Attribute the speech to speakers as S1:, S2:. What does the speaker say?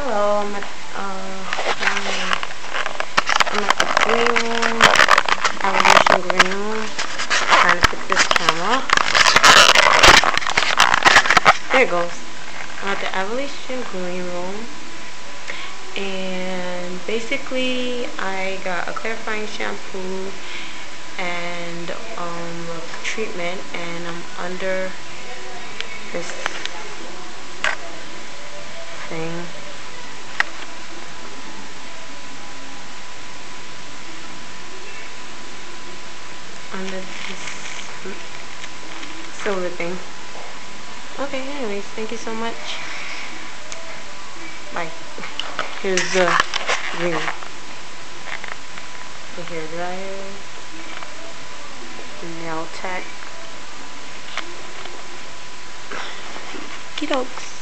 S1: Hello, I'm at, uh, I'm at the green room, Evolution green room, trying to fix this camera. There it goes. I'm at the Evolution green room, and basically I got a clarifying shampoo and um, treatment, and I'm under this thing. Under this silver thing. Okay, anyways, thank you so much. Bye. Here's the ring. The hair dryer. The nail tech. Okey dokes.